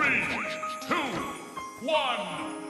Three, two, one,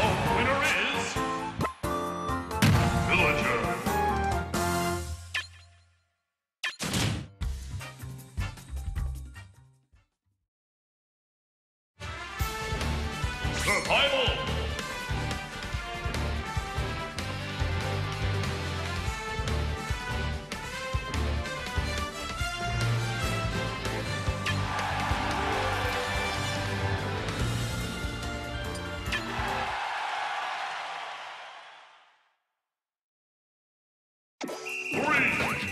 The winner is... Three,